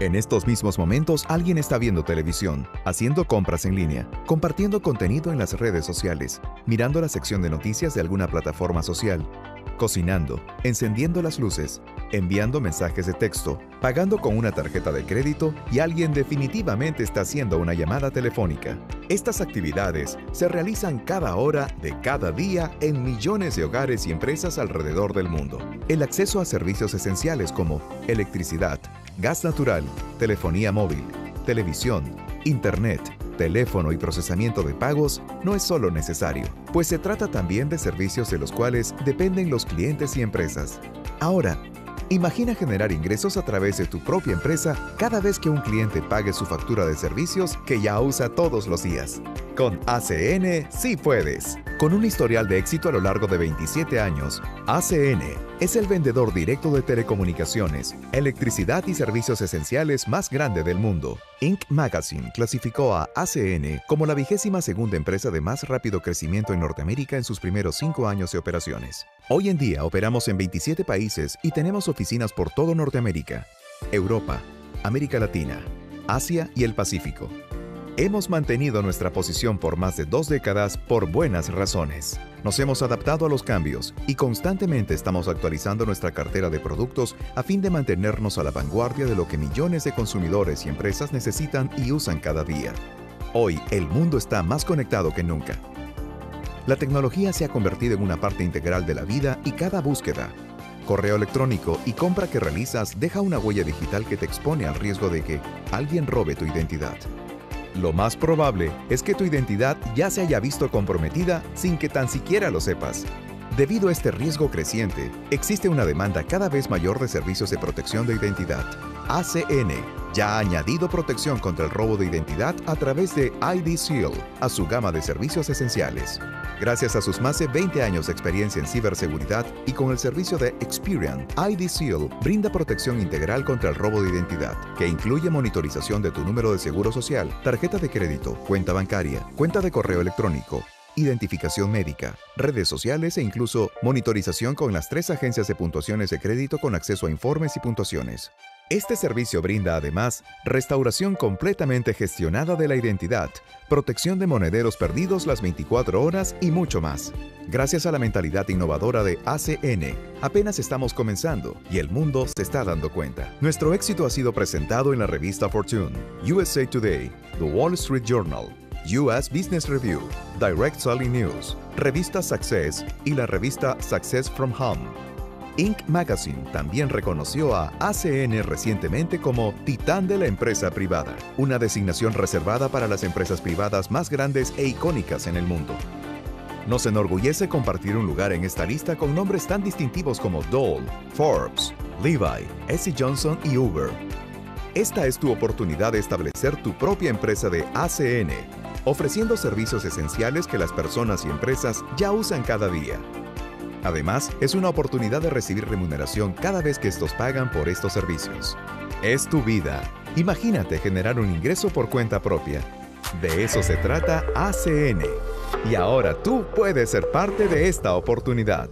En estos mismos momentos alguien está viendo televisión, haciendo compras en línea, compartiendo contenido en las redes sociales, mirando la sección de noticias de alguna plataforma social, cocinando, encendiendo las luces, enviando mensajes de texto, pagando con una tarjeta de crédito y alguien definitivamente está haciendo una llamada telefónica. Estas actividades se realizan cada hora de cada día en millones de hogares y empresas alrededor del mundo. El acceso a servicios esenciales como electricidad, gas natural, telefonía móvil, televisión, internet, teléfono y procesamiento de pagos no es solo necesario, pues se trata también de servicios de los cuales dependen los clientes y empresas. Ahora, imagina generar ingresos a través de tu propia empresa cada vez que un cliente pague su factura de servicios que ya usa todos los días. Con ACN sí puedes. Con un historial de éxito a lo largo de 27 años, ACN es el vendedor directo de telecomunicaciones, electricidad y servicios esenciales más grande del mundo. Inc. Magazine clasificó a ACN como la vigésima segunda empresa de más rápido crecimiento en Norteamérica en sus primeros cinco años de operaciones. Hoy en día operamos en 27 países y tenemos oficinas por todo Norteamérica, Europa, América Latina, Asia y el Pacífico. Hemos mantenido nuestra posición por más de dos décadas por buenas razones. Nos hemos adaptado a los cambios y constantemente estamos actualizando nuestra cartera de productos a fin de mantenernos a la vanguardia de lo que millones de consumidores y empresas necesitan y usan cada día. Hoy el mundo está más conectado que nunca. La tecnología se ha convertido en una parte integral de la vida y cada búsqueda, correo electrónico y compra que realizas deja una huella digital que te expone al riesgo de que alguien robe tu identidad. Lo más probable es que tu identidad ya se haya visto comprometida sin que tan siquiera lo sepas. Debido a este riesgo creciente, existe una demanda cada vez mayor de servicios de protección de identidad. ACN ya ha añadido protección contra el robo de identidad a través de ID Seal a su gama de servicios esenciales. Gracias a sus más de 20 años de experiencia en ciberseguridad y con el servicio de Experian, ID Seal brinda protección integral contra el robo de identidad, que incluye monitorización de tu número de seguro social, tarjeta de crédito, cuenta bancaria, cuenta de correo electrónico, identificación médica, redes sociales e incluso monitorización con las tres agencias de puntuaciones de crédito con acceso a informes y puntuaciones. Este servicio brinda además restauración completamente gestionada de la identidad, protección de monederos perdidos las 24 horas y mucho más. Gracias a la mentalidad innovadora de ACN, apenas estamos comenzando y el mundo se está dando cuenta. Nuestro éxito ha sido presentado en la revista Fortune, USA Today, The Wall Street Journal, US Business Review, Direct Selling News, Revista Success y la revista Success from Home. Inc. Magazine también reconoció a ACN recientemente como Titán de la empresa privada, una designación reservada para las empresas privadas más grandes e icónicas en el mundo. Nos enorgullece compartir un lugar en esta lista con nombres tan distintivos como Dole, Forbes, Levi, S. Johnson y Uber. Esta es tu oportunidad de establecer tu propia empresa de ACN, ofreciendo servicios esenciales que las personas y empresas ya usan cada día. Además, es una oportunidad de recibir remuneración cada vez que estos pagan por estos servicios. Es tu vida. Imagínate generar un ingreso por cuenta propia. De eso se trata ACN. Y ahora tú puedes ser parte de esta oportunidad.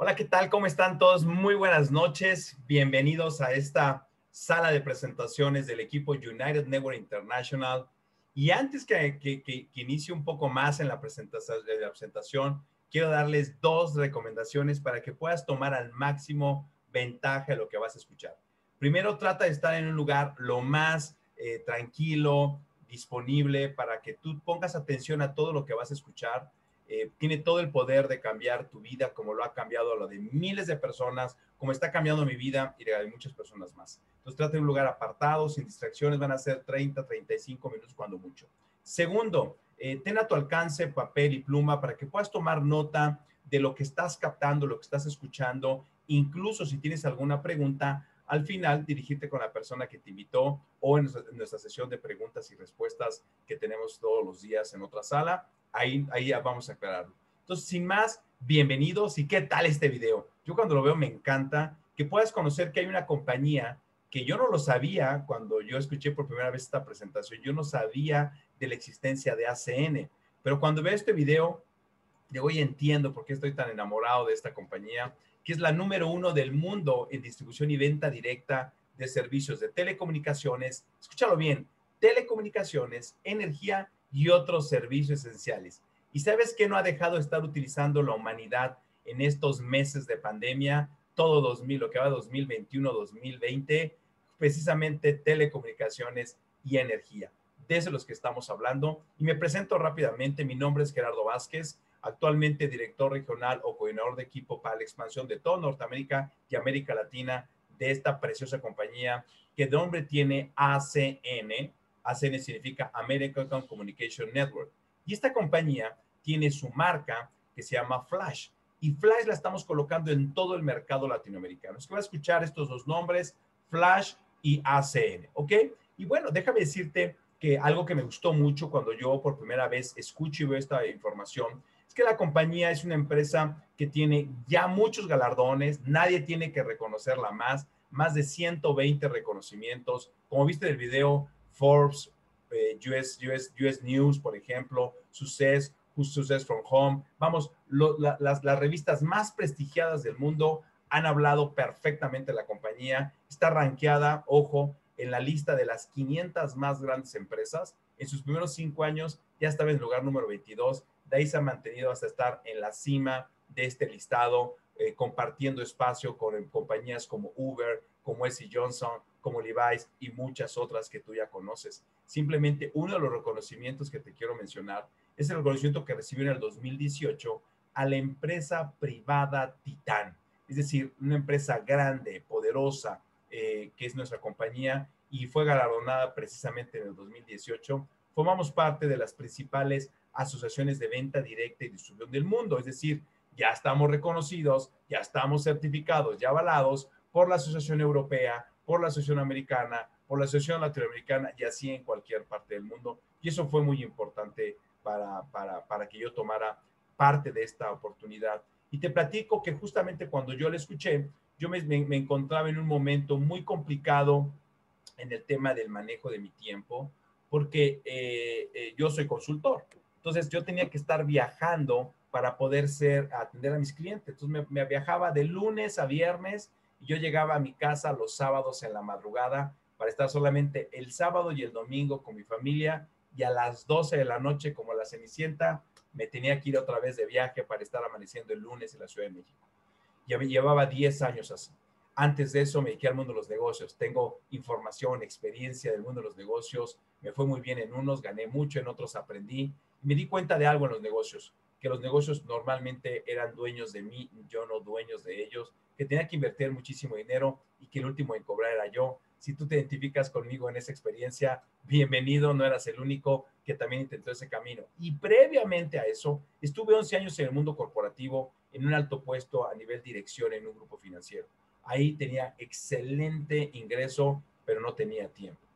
Hola, ¿qué tal? ¿Cómo están todos? Muy buenas noches. Bienvenidos a esta sala de presentaciones del equipo United Network International. Y antes que, que, inicie un poco más en la presentación, la presentación, quiero darles dos recomendaciones para que puedas tomar al máximo ventaja de lo que vas a escuchar. Primero, trata de estar en un lugar lo más eh, tranquilo, disponible, para que tú pongas atención a todo lo que vas a escuchar eh, tiene todo el poder de cambiar tu vida como lo ha cambiado a lo de miles de personas, como está cambiando mi vida y de muchas personas más. Entonces trata de un lugar apartado, sin distracciones, van a ser 30, 35 minutos cuando mucho. Segundo, eh, ten a tu alcance papel y pluma para que puedas tomar nota de lo que estás captando, lo que estás escuchando, incluso si tienes alguna pregunta, al final dirigirte con la persona que te invitó o en nuestra sesión de preguntas y respuestas que tenemos todos los días en otra sala ahí, ahí vamos a aclararlo. Entonces, sin más, bienvenidos y qué tal este video. Yo cuando lo veo me encanta que puedas conocer que hay una compañía que yo no lo sabía cuando yo escuché por primera vez esta presentación, yo no sabía de la existencia de ACN, pero cuando veo este video, de hoy entiendo por qué estoy tan enamorado de esta compañía, que es la número uno del mundo en distribución y venta directa de servicios de telecomunicaciones, escúchalo bien, telecomunicaciones, energía y otros servicios esenciales. ¿Y sabes qué no ha dejado de estar utilizando la humanidad en estos meses de pandemia? Todo 2000, lo que va 2021, 2020, precisamente telecomunicaciones y energía. De eso los que estamos hablando. Y me presento rápidamente. Mi nombre es Gerardo Vázquez, actualmente director regional o coordinador de equipo para la expansión de toda Norteamérica y América Latina de esta preciosa compañía que de nombre tiene ACN. ACN significa American Communication Network. Y esta compañía tiene su marca que se llama Flash. Y Flash la estamos colocando en todo el mercado latinoamericano. Es que va a escuchar estos dos nombres, Flash y ACN, ¿ok? Y bueno, déjame decirte que algo que me gustó mucho cuando yo por primera vez escucho y veo esta información que la compañía es una empresa que tiene ya muchos galardones, nadie tiene que reconocerla más, más de 120 reconocimientos. Como viste en el video, Forbes, eh, US, US, US, News, por ejemplo, Success, Success from Home, vamos, las, revistas más prestigiadas del mundo han hablado perfectamente la compañía, está rankeada, ojo, en la lista de las 500 más grandes empresas. En sus primeros cinco años ya estaba en el lugar número 22, de ahí se ha mantenido hasta estar en la cima de este listado, eh, compartiendo espacio con compañías como Uber, como S. Johnson, como Levi's y muchas otras que tú ya conoces. Simplemente uno de los reconocimientos que te quiero mencionar es el reconocimiento que recibió en el 2018 a la empresa privada Titán, es decir, una empresa grande, poderosa, eh, que es nuestra compañía y fue galardonada precisamente en el 2018. Formamos parte de las principales asociaciones de venta directa y distribución del mundo, es decir, ya estamos reconocidos, ya estamos certificados, ya avalados por la Asociación Europea, por la Asociación Americana, por la Asociación Latinoamericana y así en cualquier parte del mundo. Y eso fue muy importante para, para, para que yo tomara parte de esta oportunidad. Y te platico que justamente cuando yo le escuché, yo me, me, encontraba en un momento muy complicado en el tema del manejo de mi tiempo, porque eh, eh, yo soy consultor. Entonces yo tenía que estar viajando para poder ser, atender a mis clientes. Entonces me, me, viajaba de lunes a viernes y yo llegaba a mi casa los sábados en la madrugada para estar solamente el sábado y el domingo con mi familia y a las 12 de la noche como la Cenicienta me tenía que ir otra vez de viaje para estar amaneciendo el lunes en la Ciudad de México. Ya me llevaba 10 años así. Antes de eso me dediqué al mundo de los negocios. Tengo información, experiencia del mundo de los negocios. Me fue muy bien en unos, gané mucho, en otros aprendí. me di cuenta de algo en los negocios, que los negocios normalmente eran dueños de mí, yo no dueños de ellos, que tenía que invertir muchísimo dinero y que el último en cobrar era yo. Si tú te identificas conmigo en esa experiencia, bienvenido, no eras el único que también intentó ese camino. Y previamente a eso, estuve 11 años en el mundo corporativo, en un alto puesto a nivel dirección en un grupo financiero. Ahí tenía excelente ingreso, pero no tenía tiempo.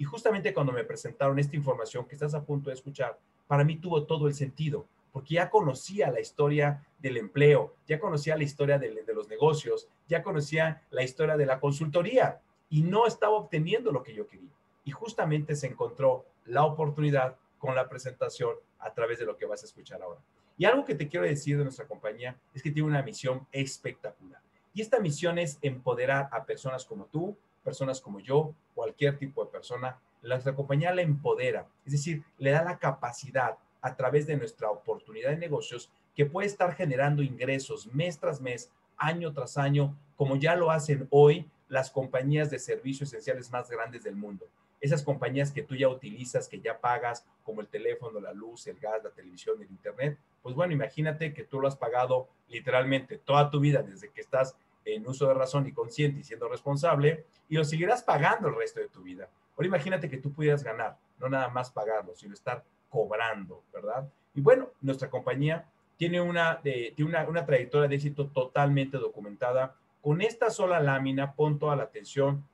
Y justamente cuando me presentaron esta información que estás a punto de escuchar, para mí tuvo todo el sentido, porque ya conocía la historia del empleo, ya conocía la historia de, los negocios, ya conocía la historia de la consultoría y no estaba obteniendo lo que yo quería. Y justamente se encontró la oportunidad con la presentación a través de lo que vas a escuchar ahora. Y algo que te quiero decir de nuestra compañía es que tiene una misión espectacular. Y esta misión es empoderar a personas como tú, personas como yo, cualquier tipo de persona. Nuestra compañía la empodera, es decir, le da la capacidad a través de nuestra oportunidad de negocios que puede estar generando ingresos mes tras mes, año tras año, como ya lo hacen hoy las compañías de servicios esenciales más grandes del mundo. Esas compañías que tú ya utilizas, que ya pagas, como el teléfono, la luz, el gas, la televisión, el internet, pues bueno, imagínate que tú lo has pagado literalmente toda tu vida desde que estás en uso de razón y consciente y siendo responsable, y lo seguirás pagando el resto de tu vida. Ahora imagínate que tú pudieras ganar, no nada más pagarlo, sino estar cobrando, ¿verdad? Y bueno, nuestra compañía tiene una, tiene una, una trayectoria de éxito totalmente documentada con esta sola lámina, pon toda la atención,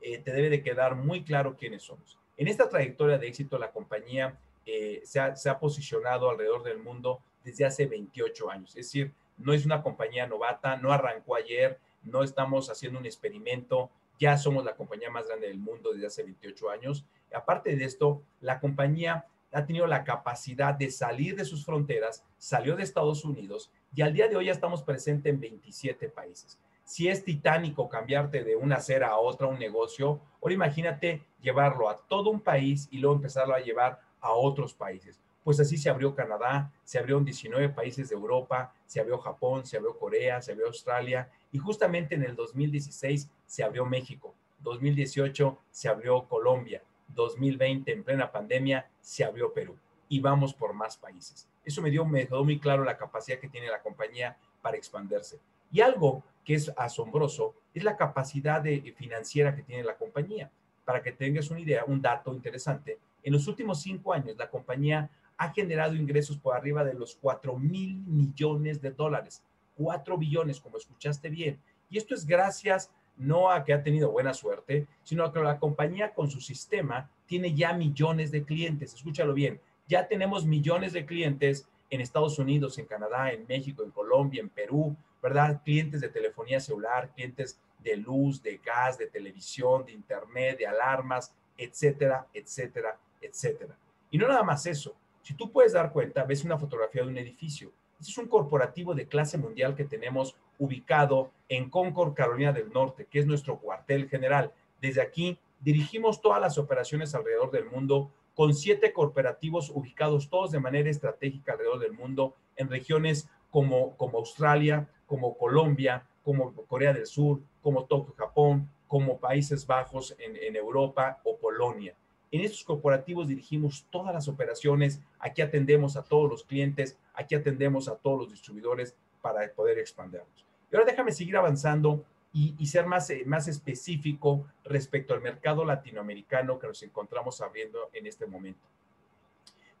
eh, te debe de quedar muy claro quiénes somos. En esta trayectoria de éxito, la compañía eh, se, ha, posicionado alrededor del mundo desde hace 28 años. Es decir, no es una compañía novata, no arrancó ayer, no estamos haciendo un experimento, ya somos la compañía más grande del mundo desde hace 28 años. Aparte de esto, la compañía ha tenido la capacidad de salir de sus fronteras, salió de Estados Unidos y al día de hoy ya estamos presentes en 27 países. Si es titánico cambiarte de una acera a otra, un negocio, ahora imagínate llevarlo a todo un país y luego empezarlo a llevar a otros países. Pues así se abrió Canadá, se abrió en 19 países de Europa, se abrió Japón, se abrió Corea, se abrió Australia y justamente en el 2016 se abrió México, 2018 se abrió Colombia, 2020 en plena pandemia se abrió Perú y vamos por más países. Eso me dio, me quedó muy claro la capacidad que tiene la compañía para expandirse. Y algo que es asombroso es la capacidad de, financiera que tiene la compañía. Para que tengas una idea, un dato interesante, en los últimos cinco años la compañía ha generado ingresos por arriba de los 4 mil millones de dólares. 4 billones, como escuchaste bien. Y esto es gracias no a que ha tenido buena suerte, sino a que la compañía con su sistema tiene ya millones de clientes. Escúchalo bien, ya tenemos millones de clientes en Estados Unidos, en Canadá, en México, en Colombia, en Perú, ¿verdad? Clientes de telefonía celular, clientes de luz, de gas, de televisión, de internet, de alarmas, etcétera, etcétera, etcétera. Y no nada más eso. Si tú puedes dar cuenta, ves una fotografía de un edificio. Este es un corporativo de clase mundial que tenemos ubicado en Concord, Carolina del Norte, que es nuestro cuartel general. Desde aquí dirigimos todas las operaciones alrededor del mundo con siete corporativos ubicados todos de manera estratégica alrededor del mundo en regiones como, como Australia, como Colombia, como Corea del Sur, como Tokio, Japón, como Países Bajos en, en Europa o Polonia. En estos corporativos dirigimos todas las operaciones, aquí atendemos a todos los clientes, aquí atendemos a todos los distribuidores para poder expandirnos. Y ahora déjame seguir avanzando y, ser más, eh, más específico respecto al mercado latinoamericano que nos encontramos abriendo en este momento.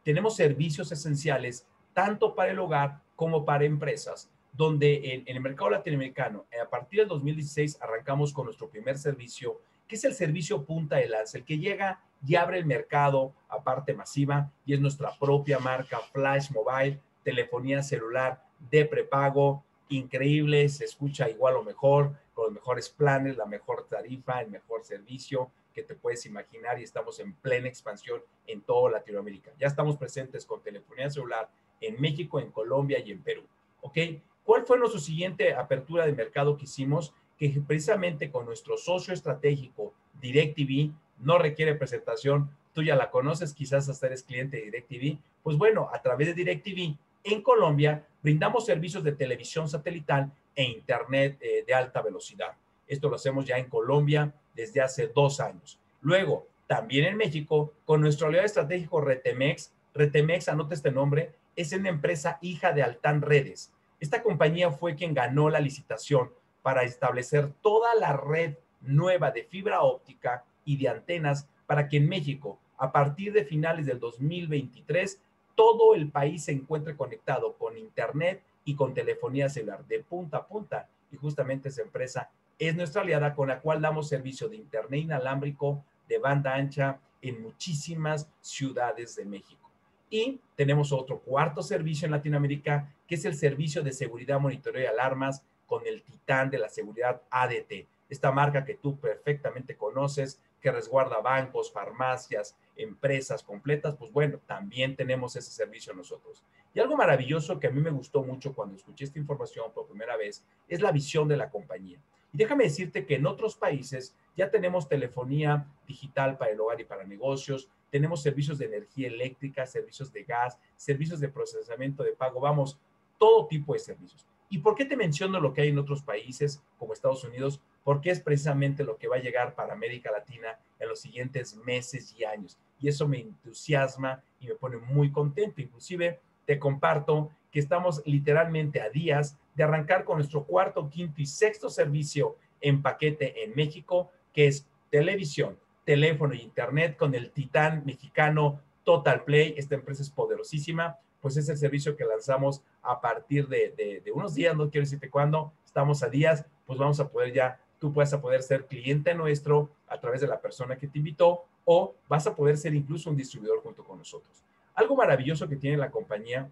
Tenemos servicios esenciales tanto para el hogar como para empresas, donde en, en el mercado latinoamericano, a partir del 2016, arrancamos con nuestro primer servicio, que es el servicio punta de lanza, el que llega y abre el mercado a parte masiva y es nuestra propia marca Flash Mobile, telefonía celular de prepago, increíble, se escucha igual o mejor, con los mejores planes, la mejor tarifa, el mejor servicio que te puedes imaginar y estamos en plena expansión en toda Latinoamérica. Ya estamos presentes con telefonía celular en México, en Colombia y en Perú. ¿Ok? ¿Cuál fue nuestra siguiente apertura de mercado que hicimos? Que precisamente con nuestro socio estratégico DirecTV, no requiere presentación, tú ya la conoces, quizás hasta eres cliente de DirecTV. Pues bueno, a través de DirecTV en Colombia brindamos servicios de televisión satelital e Internet eh, de alta velocidad. Esto lo hacemos ya en Colombia desde hace dos años. Luego, también en México, con nuestro aliado estratégico Retemex, Retemex, anota este nombre, es una empresa hija de Altan Redes. Esta compañía fue quien ganó la licitación para establecer toda la red nueva de fibra óptica y de antenas para que en México, a partir de finales del 2023, todo el país se encuentre conectado con Internet y con telefonía celular de punta a punta. Y justamente esa empresa es nuestra aliada con la cual damos servicio de Internet inalámbrico de banda ancha en muchísimas ciudades de México. Y tenemos otro cuarto servicio en Latinoamérica, que es el servicio de seguridad, monitoreo y alarmas con el titán de la seguridad ADT. Esta marca que tú perfectamente conoces, que resguarda bancos, farmacias, empresas completas, pues bueno, también tenemos ese servicio nosotros. Y algo maravilloso que a mí me gustó mucho cuando escuché esta información por primera vez es la visión de la compañía. Y déjame decirte que en otros países ya tenemos telefonía digital para el hogar y para negocios, tenemos servicios de energía eléctrica, servicios de gas, servicios de procesamiento de pago, vamos, todo tipo de servicios. ¿Y por qué te menciono lo que hay en otros países como Estados Unidos? Porque es precisamente lo que va a llegar para América Latina en los siguientes meses y años. Y eso me entusiasma y me pone muy contento. Inclusive te comparto que estamos literalmente a días de arrancar con nuestro cuarto, quinto y sexto servicio en paquete en México, que es televisión, teléfono y internet con el titán mexicano Total Play. Esta empresa es poderosísima pues es el servicio que lanzamos a partir de, unos días, no quiero decirte cuándo, estamos a días, pues vamos a poder ya, tú puedes a poder ser cliente nuestro a través de la persona que te invitó o vas a poder ser incluso un distribuidor junto con nosotros. Algo maravilloso que tiene la compañía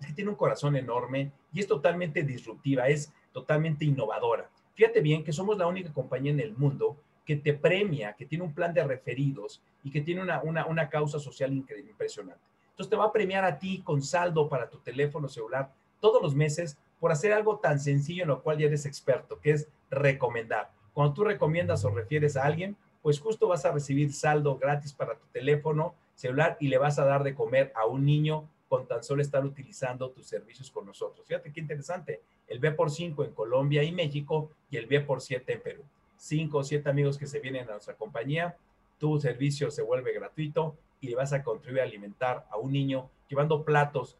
es que tiene un corazón enorme y es totalmente disruptiva, es totalmente innovadora. Fíjate bien que somos la única compañía en el mundo que te premia, que tiene un plan de referidos y que tiene una, causa social impresionante. Entonces te va a premiar a ti con saldo para tu teléfono celular todos los meses por hacer algo tan sencillo en lo cual ya eres experto, que es recomendar. Cuando tú recomiendas o refieres a alguien, pues justo vas a recibir saldo gratis para tu teléfono celular y le vas a dar de comer a un niño con tan solo estar utilizando tus servicios con nosotros. Fíjate qué interesante. El B por 5 en Colombia y México y el B por 7 en Perú. Cinco o siete amigos que se vienen a nuestra compañía, tu servicio se vuelve gratuito y le vas a contribuir a alimentar a un niño llevando platos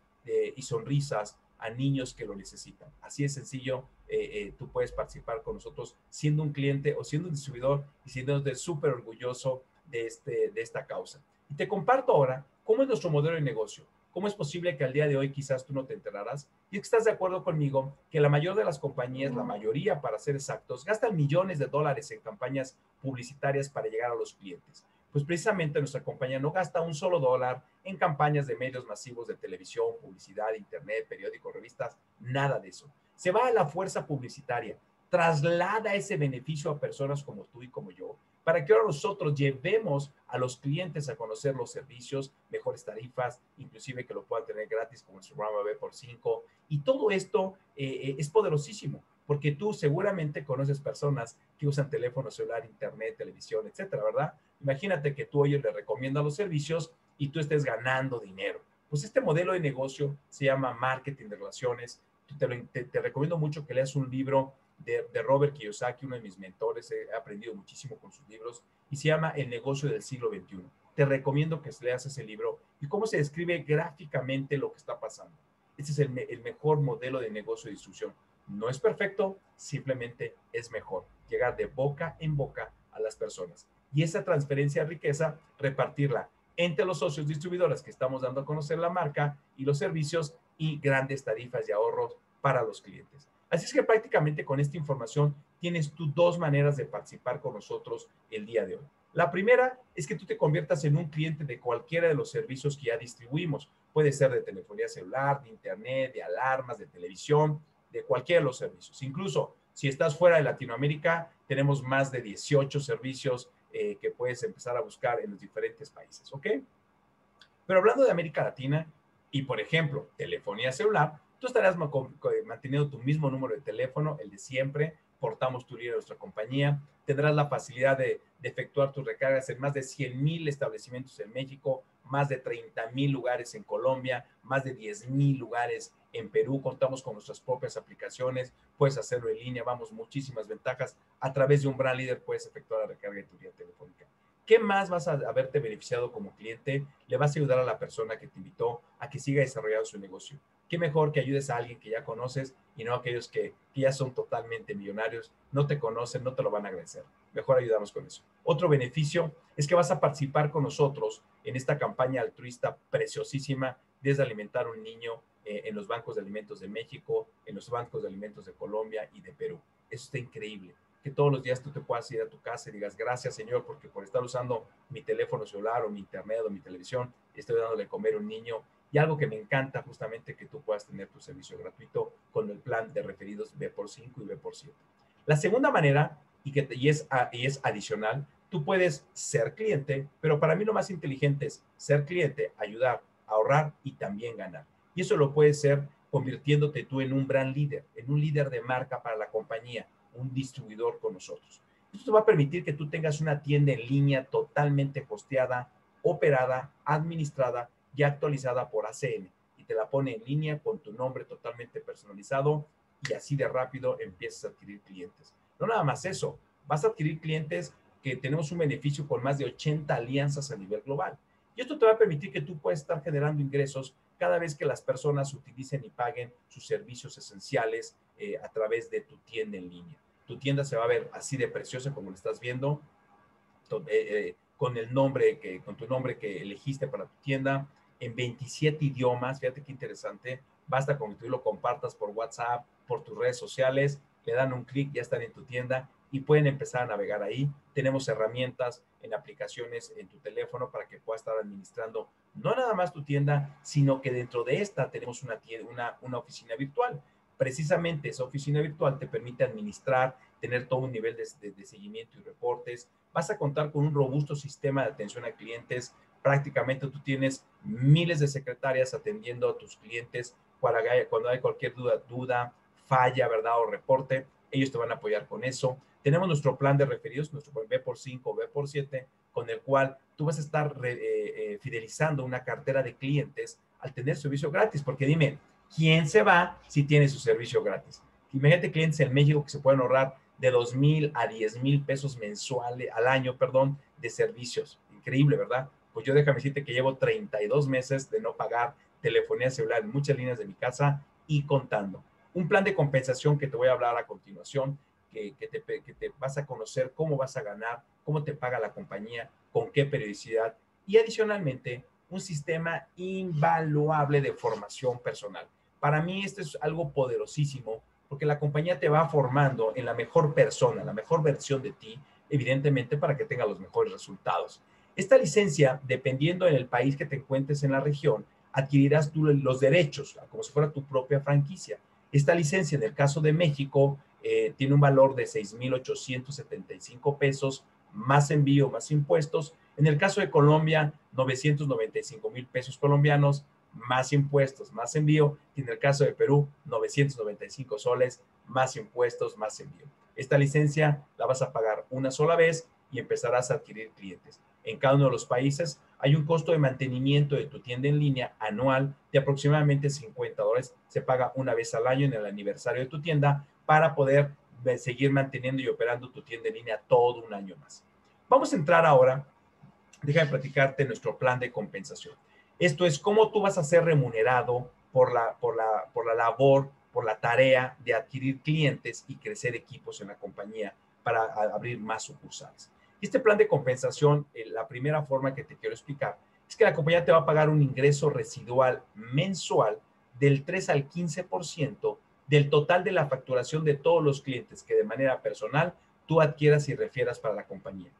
y sonrisas a niños que lo necesitan. Así es sencillo, eh, eh, tú puedes participar con nosotros siendo un cliente o siendo un distribuidor y siendo súper orgulloso de, este, de esta causa. Y te comparto ahora cómo es nuestro modelo de negocio. ¿Cómo es posible que al día de hoy quizás tú no te enterarás? Y es que estás de acuerdo conmigo que la mayor de las compañías, la mayoría para ser exactos, gastan millones de dólares en campañas publicitarias para llegar a los clientes. Pues precisamente nuestra compañía no gasta un solo dólar en campañas de medios masivos de televisión, publicidad, internet, periódicos, revistas, nada de eso. Se va a la fuerza publicitaria, traslada ese beneficio a personas como tú y como yo para que ahora nosotros llevemos a los clientes a conocer los servicios, mejores tarifas, inclusive que lo puedan tener gratis como su programa B por 5. Y todo esto eh, eh, es poderosísimo, porque tú seguramente conoces personas que usan teléfono celular, internet, televisión, etcétera, ¿verdad? Imagínate que tú hoy le recomiendas los servicios y tú estés ganando dinero. Pues este modelo de negocio se llama marketing de relaciones. Te, recomiendo mucho que leas un libro de, Robert Kiyosaki, uno de mis mentores, he aprendido muchísimo con sus libros, y se llama El negocio del siglo XXI. Te recomiendo que leas ese libro y cómo se describe gráficamente lo que está pasando. Este es el mejor modelo de negocio de distribución. No es perfecto, simplemente es mejor. Llegar de boca en boca a las personas. Y esa transferencia de riqueza, repartirla entre los socios distribuidores que estamos dando a conocer la marca y los servicios y grandes tarifas de ahorros para los clientes. Así es que prácticamente con esta información tienes tú dos maneras de participar con nosotros el día de hoy. La primera es que tú te conviertas en un cliente de cualquiera de los servicios que ya distribuimos. Puede ser de telefonía celular, de internet, de alarmas, de televisión, de cualquiera de los servicios. Incluso si estás fuera de Latinoamérica, tenemos más de 18 servicios eh, que puedes empezar a buscar en los diferentes países, ¿ok? Pero hablando de América Latina y, por ejemplo, telefonía celular, Tú estarás manteniendo tu mismo número de teléfono, el de siempre, portamos tu líder de nuestra compañía, tendrás la facilidad de, efectuar tus recargas en más de 100 mil establecimientos en México, más de 30 mil lugares en Colombia, más de 10 mil lugares en Perú, contamos con nuestras propias aplicaciones, puedes hacerlo en línea, vamos, muchísimas ventajas. A través de un brand líder puedes efectuar la recarga de tu vía telefónica. ¿Qué más vas a haberte beneficiado como cliente? Le vas a ayudar a la persona que te invitó a que siga desarrollando su negocio qué mejor que ayudes a alguien que ya conoces y no a aquellos que, ya son totalmente millonarios, no te conocen, no te lo van a agradecer. Mejor ayudamos con eso. Otro beneficio es que vas a participar con nosotros en esta campaña altruista preciosísima desde alimentar a un niño eh, en los bancos de alimentos de México, en los bancos de alimentos de Colombia y de Perú. Eso está increíble. Que todos los días tú te puedas ir a tu casa y digas, gracias Señor, porque por estar usando mi teléfono celular o mi internet o mi televisión, estoy dándole comer a un niño y algo que me encanta justamente que tú puedas tener tu servicio gratuito con el plan de referidos B por 5 y B por 7. La segunda manera, y, que, y, es, y es adicional, tú puedes ser cliente, pero para mí lo más inteligente es ser cliente, ayudar, ahorrar y también ganar. Y eso lo puedes ser convirtiéndote tú en un brand líder, en un líder de marca para la compañía, un distribuidor con nosotros. Esto va a permitir que tú tengas una tienda en línea totalmente posteada, operada, administrada ya actualizada por ACN y te la pone en línea con tu nombre totalmente personalizado y así de rápido empiezas a adquirir clientes. No nada más eso, vas a adquirir clientes que tenemos un beneficio con más de 80 alianzas a nivel global. Y esto te va a permitir que tú puedas estar generando ingresos cada vez que las personas utilicen y paguen sus servicios esenciales eh, a través de tu tienda en línea. Tu tienda se va a ver así de preciosa como lo estás viendo, eh, eh, con el nombre que, con tu nombre que elegiste para tu tienda, en 27 idiomas. Fíjate qué interesante. Basta con que tú lo compartas por WhatsApp, por tus redes sociales, le dan un clic, ya están en tu tienda y pueden empezar a navegar ahí. Tenemos herramientas en aplicaciones en tu teléfono para que puedas estar administrando no nada más tu tienda, sino que dentro de esta tenemos una, una, una oficina virtual. precisamente esa oficina virtual te permite administrar, tener todo un nivel de, de, seguimiento y reportes. Vas a contar con un robusto sistema de atención a clientes. Prácticamente tú tienes miles de secretarias atendiendo a tus clientes hay, cuando hay cualquier duda, duda, falla, ¿verdad? O reporte. Ellos te van a apoyar con eso. Tenemos nuestro plan de referidos, nuestro B por 5, B por 7, con el cual tú vas a estar eh, eh, fidelizando una cartera de clientes al tener servicio gratis. Porque dime, ¿quién se va si tiene su servicio gratis? Imagínate clientes en México que se pueden ahorrar de 2 mil a 10 mil pesos mensuales al año, perdón, de servicios. Increíble, ¿verdad? Pues yo déjame decirte que llevo 32 meses de no pagar telefonía celular en muchas líneas de mi casa y contando. Un plan de compensación que te voy a hablar a continuación, que, te, te vas a conocer cómo vas a ganar, cómo te paga la compañía, con qué periodicidad y adicionalmente un sistema invaluable de formación personal. Para mí esto es algo poderosísimo porque la compañía te va formando en la mejor persona, la mejor versión de ti, evidentemente para que tenga los mejores resultados. Esta licencia, dependiendo en el país que te encuentres en la región, adquirirás tú los derechos, como si fuera tu propia franquicia. Esta licencia, en el caso de México, eh, tiene un valor de 6,875 pesos, más envío, más impuestos. En el caso de Colombia, 995 mil pesos colombianos, más impuestos, más envío. Y en el caso de Perú, 995 soles, más impuestos, más envío. Esta licencia la vas a pagar una sola vez y empezarás a adquirir clientes. En cada uno de los países hay un costo de mantenimiento de tu tienda en línea anual de aproximadamente 50 dólares. Se paga una vez al año en el aniversario de tu tienda para poder seguir manteniendo y operando tu tienda en línea todo un año más. Vamos a entrar ahora, déjame platicarte nuestro plan de compensación. Esto es cómo tú vas a ser remunerado por la, por la, por la labor, por la tarea de adquirir clientes y crecer equipos en la compañía para abrir más sucursales. Este plan de compensación, eh, la primera forma que te quiero explicar, es que la compañía te va a pagar un ingreso residual mensual del 3 al 15% del total de la facturación de todos los clientes que de manera personal tú adquieras y refieras para la compañía.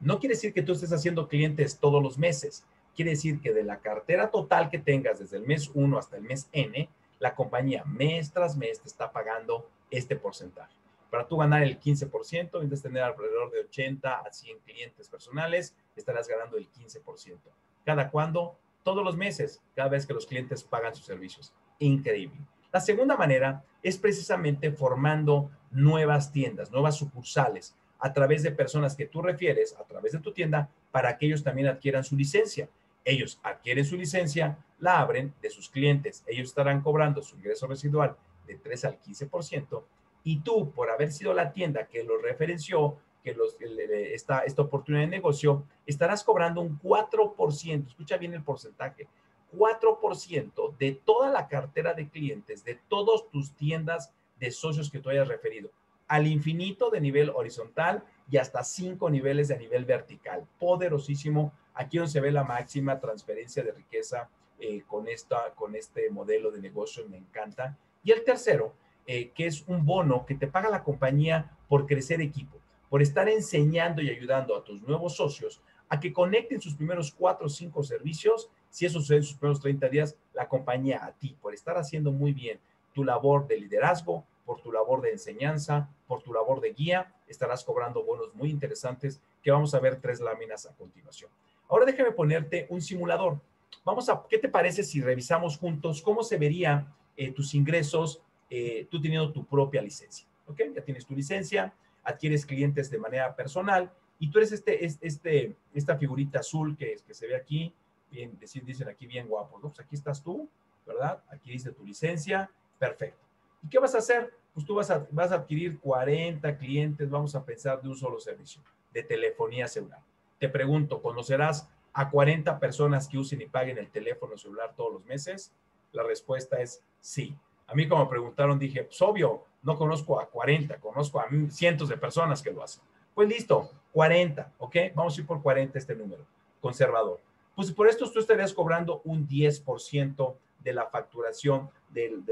No quiere decir que tú estés haciendo clientes todos los meses, Quiere decir que de la cartera total que tengas desde el mes 1 hasta el mes N, la compañía mes tras mes te está pagando este porcentaje. Para tú ganar el 15%, debes tener alrededor de 80 a 100 clientes personales, estarás ganando el 15%. ¿Cada cuándo? Todos los meses, cada vez que los clientes pagan sus servicios. Increíble. La segunda manera es precisamente formando nuevas tiendas, nuevas sucursales, a través de personas que tú refieres, a través de tu tienda, para que ellos también adquieran su licencia. Ellos adquieren su licencia, la abren de sus clientes. Ellos estarán cobrando su ingreso residual de 3 al 15% y tú, por haber sido la tienda que los referenció, que los, esta, esta oportunidad de negocio, estarás cobrando un 4%, escucha bien el porcentaje, 4% de toda la cartera de clientes, de todas tus tiendas de socios que tú hayas referido, al infinito de nivel horizontal y hasta cinco niveles de nivel vertical. Poderosísimo Aquí donde se ve la máxima transferencia de riqueza eh, con, esta, con este modelo de negocio, me encanta. Y el tercero, eh, que es un bono que te paga la compañía por crecer equipo, por estar enseñando y ayudando a tus nuevos socios a que conecten sus primeros cuatro o cinco servicios. Si eso sucede en sus primeros 30 días, la compañía a ti, por estar haciendo muy bien tu labor de liderazgo, por tu labor de enseñanza, por tu labor de guía, estarás cobrando bonos muy interesantes que vamos a ver tres láminas a continuación. Ahora déjame ponerte un simulador. Vamos a, ¿qué te parece si revisamos juntos cómo se verían eh, tus ingresos eh, tú teniendo tu propia licencia? ¿Ok? Ya tienes tu licencia, adquieres clientes de manera personal y tú eres este, este, esta figurita azul que, que se ve aquí, bien, dicen aquí bien guapo, ¿no? Pues aquí estás tú, ¿verdad? Aquí dice tu licencia, perfecto. ¿Y qué vas a hacer? Pues tú vas a, vas a adquirir 40 clientes, vamos a pensar, de un solo servicio, de telefonía celular. Te pregunto, ¿conocerás a 40 personas que usen y paguen el teléfono celular todos los meses? La respuesta es sí. A mí como me preguntaron dije, pues obvio, no conozco a 40, conozco a cientos de personas que lo hacen. Pues listo, 40, ¿ok? Vamos a ir por 40 este número, conservador. Pues por esto tú estarías cobrando un 10% de la facturación del,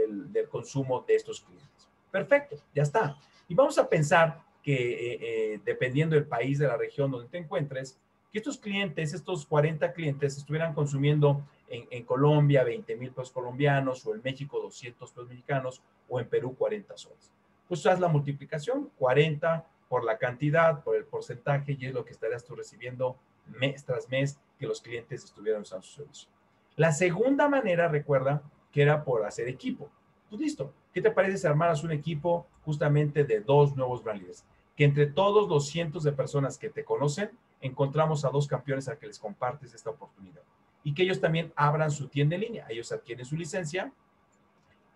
consumo de estos clientes. Perfecto, ya está. Y vamos a pensar que eh, eh, dependiendo del país, de la región donde te encuentres, que estos clientes, estos 40 clientes, estuvieran consumiendo en, Colombia 20 mil pesos colombianos, o en México 200 pesos mexicanos, o en Perú 40 soles. Pues haz la multiplicación, 40 por la cantidad, por el porcentaje, y es lo que estarías tú recibiendo mes tras mes que los clientes estuvieran usando su servicio. La segunda manera, recuerda, que era por hacer equipo. Pues listo, ¿qué te parece si armaras un equipo justamente de dos nuevos brand Que entre todos los cientos de personas que te conocen, encontramos a dos campeones a que les compartes esta oportunidad. Y que ellos también abran su tienda en línea. Ellos adquieren su licencia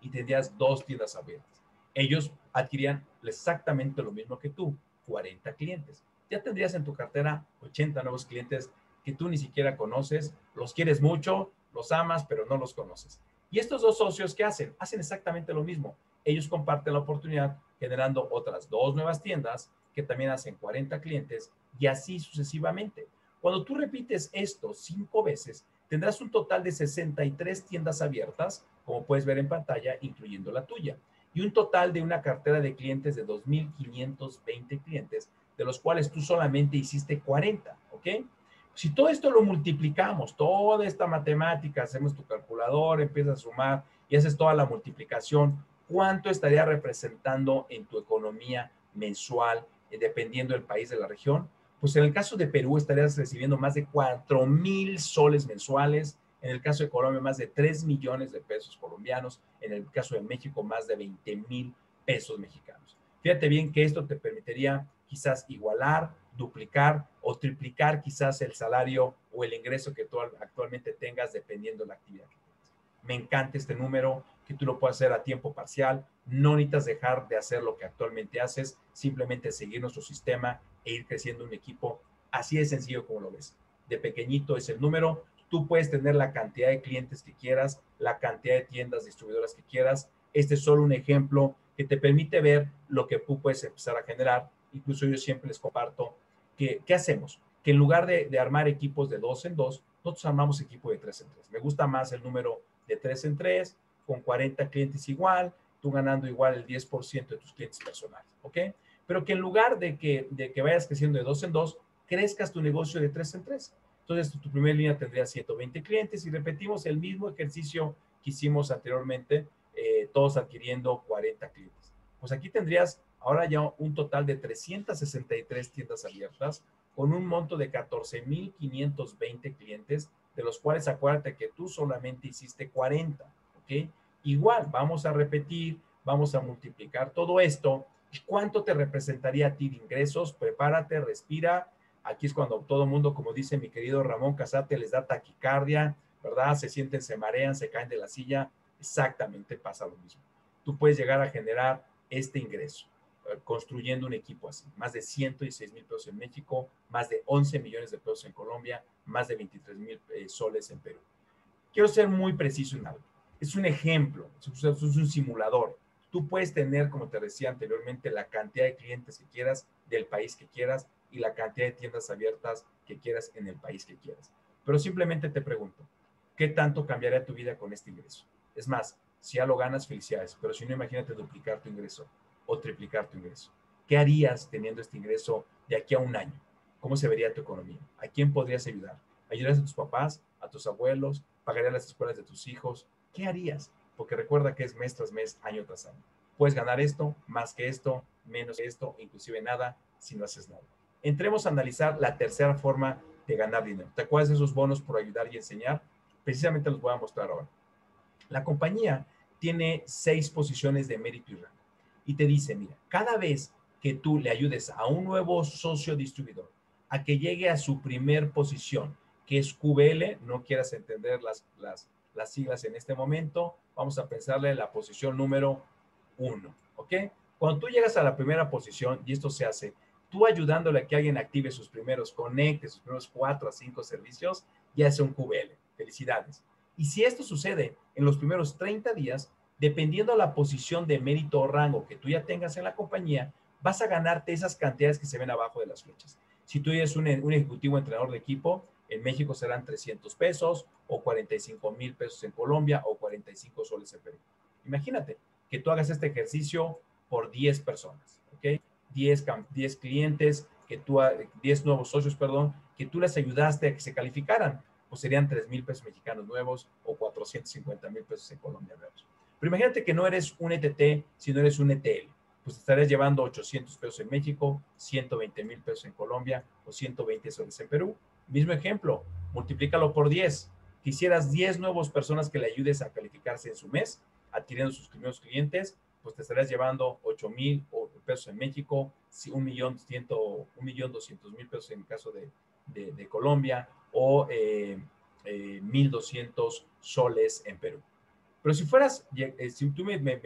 y tendrías dos tiendas abiertas. Ellos adquirían exactamente lo mismo que tú, 40 clientes. Ya tendrías en tu cartera 80 nuevos clientes que tú ni siquiera conoces, los quieres mucho, los amas, pero no los conoces. Y estos dos socios, ¿qué hacen? Hacen exactamente lo mismo. Ellos comparten la oportunidad generando otras dos nuevas tiendas que también hacen 40 clientes y así sucesivamente. Cuando tú repites esto cinco veces, tendrás un total de 63 tiendas abiertas, como puedes ver en pantalla, incluyendo la tuya, y un total de una cartera de clientes de 2.520 clientes, de los cuales tú solamente hiciste 40, ¿ok? Si todo esto lo multiplicamos, toda esta matemática, hacemos tu calculador, empiezas a sumar y haces toda la multiplicación, ¿cuánto estaría representando en tu economía mensual, eh, dependiendo del país de la región? Pues en el caso de Perú estarías recibiendo más de 4 mil soles mensuales, en el caso de Colombia más de 3 millones de pesos colombianos, en el caso de México más de 20 mil pesos mexicanos. Fíjate bien que esto te permitiría quizás igualar duplicar o triplicar quizás el salario o el ingreso que tú actualmente tengas dependiendo de la actividad que tengas. Me encanta este número, que tú lo puedas hacer a tiempo parcial, no necesitas dejar de hacer lo que actualmente haces, simplemente seguir nuestro sistema e ir creciendo un equipo así de sencillo como lo ves. De pequeñito es el número, tú puedes tener la cantidad de clientes que quieras, la cantidad de tiendas distribuidoras que quieras. Este es solo un ejemplo que te permite ver lo que tú puedes empezar a generar. Incluso yo siempre les comparto ¿qué hacemos? Que en lugar de, armar equipos de dos en dos, nosotros armamos equipo de tres en tres. Me gusta más el número de tres en tres, con 40 clientes igual, tú ganando igual el 10% de tus clientes personales, ¿ok? Pero que en lugar de que, de que vayas creciendo de dos en dos, crezcas tu negocio de tres en tres. Entonces, tu, primera línea tendría 120 clientes y repetimos el mismo ejercicio que hicimos anteriormente, eh, todos adquiriendo 40 clientes. Pues aquí tendrías ahora ya un total de 363 tiendas abiertas con un monto de 14.520 clientes, de los cuales acuérdate que tú solamente hiciste 40, ¿ok? Igual, vamos a repetir, vamos a multiplicar todo esto. ¿Cuánto te representaría a ti de ingresos? Prepárate, respira. Aquí es cuando todo el mundo, como dice mi querido Ramón Casate, les da taquicardia, ¿verdad? Se sienten, se marean, se caen de la silla. Exactamente pasa lo mismo. Tú puedes llegar a generar este ingreso construyendo un equipo así. Más de 116 mil pesos en México, más de 11 millones de pesos en Colombia, más de 23 mil eh, soles en Perú. Quiero ser muy preciso en algo. Es un ejemplo, es un simulador. Tú puedes tener, como te decía anteriormente, la cantidad de clientes que quieras del país que quieras y la cantidad de tiendas abiertas que quieras en el país que quieras. Pero simplemente te pregunto, ¿qué tanto cambiaría tu vida con este ingreso? Es más, si ya lo ganas, felicidades, pero si no, imagínate duplicar tu ingreso o triplicar tu ingreso. ¿Qué harías teniendo este ingreso de aquí a un año? ¿Cómo se vería tu economía? ¿A quién podrías ayudar? ¿Ayudarías a tus papás, a tus abuelos? ¿Pagarías las escuelas de tus hijos? ¿Qué harías? Porque recuerda que es mes tras mes, año tras año. Puedes ganar esto, más que esto, menos que esto, inclusive nada, si no haces nada. Entremos a analizar la tercera forma de ganar dinero. ¿Te acuerdas de esos bonos por ayudar y enseñar? Precisamente los voy a mostrar ahora. La compañía tiene seis posiciones de mérito y rango y te dice, mira, cada vez que tú le ayudes a un nuevo socio distribuidor a que llegue a su primer posición, que es QBL, no quieras entender las, las, las siglas en este momento, vamos a pensarle la posición número uno, ¿ok? Cuando tú llegas a la primera posición, y esto se hace, tú ayudándole a que alguien active sus primeros, conecte sus primeros cuatro a cinco servicios, ya es un QBL. Felicidades. Y si esto sucede en los primeros 30 días, dependiendo de la posición de mérito o rango que tú ya tengas en la compañía, vas a ganarte esas cantidades que se ven abajo de las flechas. Si tú eres un, ejecutivo entrenador de equipo, en México serán 300 pesos o 45 mil pesos en Colombia o 45 soles en Perú. Imagínate que tú hagas este ejercicio por 10 personas, ¿ok? 10, 10 clientes, que tú, 10 nuevos socios, perdón, que tú les ayudaste a que se calificaran, pues serían 3 mil pesos mexicanos nuevos o 450 mil pesos en Colombia nuevos. Pero imagínate que no eres un ETT, sino eres un ETL. Pues estarías llevando 800 pesos en México, 120 mil pesos en Colombia o 120 soles en Perú. Mismo ejemplo, multiplícalo por 10. Quisieras 10 nuevas personas que le ayudes a calificarse en su mes, adquiriendo sus primeros clientes, pues te estarías llevando 8 mil pesos en México, un millón, un millón doscientos mil pesos en el caso de, de, Colombia o eh, eh, 1.200 soles en Perú. Pero si fueras, eh, si tú me, me,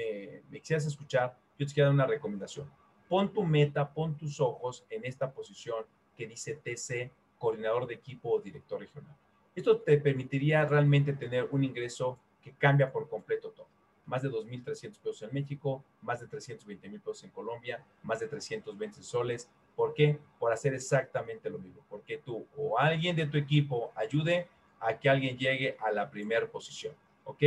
me, quisieras escuchar, yo te quiero dar una recomendación. Pon tu meta, pon tus ojos en esta posición que dice TC, coordinador de equipo o director regional. Esto te permitiría realmente tener un ingreso que cambia por completo todo. Más de 2.300 pesos en México, más de 320 pesos en Colombia, más de 320 soles, ¿Por qué? Por hacer exactamente lo mismo. Porque tú o alguien de tu equipo ayude a que alguien llegue a la primera posición. ¿Ok?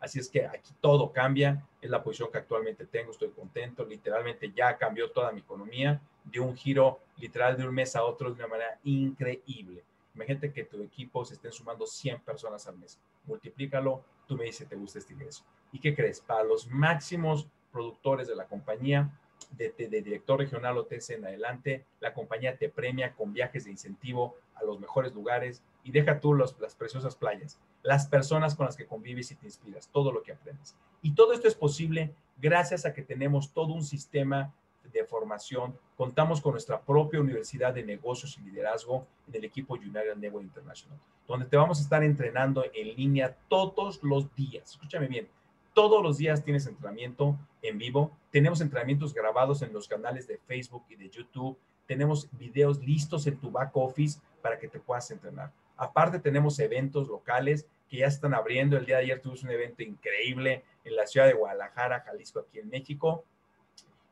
Así es que aquí todo cambia. Es la posición que actualmente tengo. Estoy contento. Literalmente ya cambió toda mi economía. de un giro literal de un mes a otro de una manera increíble. Imagínate que tu equipo se estén sumando 100 personas al mes. Multiplícalo. Tú me dices, ¿te gusta este ingreso? ¿Y qué crees? Para los máximos productores de la compañía, de, director regional o TC en adelante, la compañía te premia con viajes de incentivo a los mejores lugares y deja tú las preciosas playas, las personas con las que convives y te inspiras, todo lo que aprendes. Y todo esto es posible gracias a que tenemos todo un sistema de formación. Contamos con nuestra propia Universidad de Negocios y Liderazgo en el equipo United Network International, donde te vamos a estar entrenando en línea todos los días. Escúchame bien, todos los días tienes entrenamiento en vivo. Tenemos entrenamientos grabados en los canales de Facebook y de YouTube. Tenemos videos listos en tu back office para que te puedas entrenar. Aparte, tenemos eventos locales que ya están abriendo. El día de ayer tuvimos un evento increíble en la ciudad de Guadalajara, Jalisco, aquí en México.